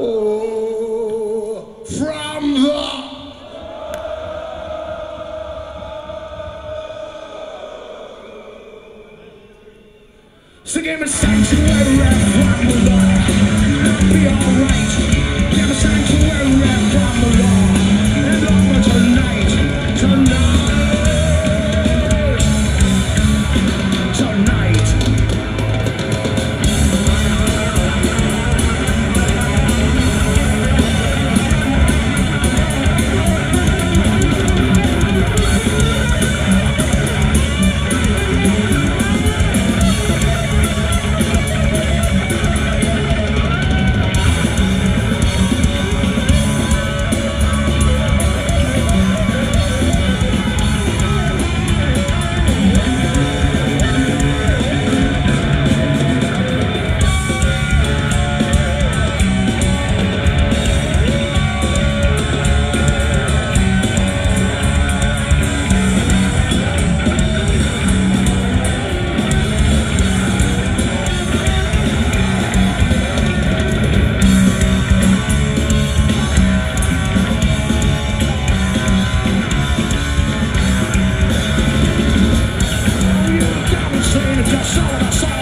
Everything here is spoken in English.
oh, from the So give me sanctuary, rap, rock, and roll. Be alright. Soda, soda.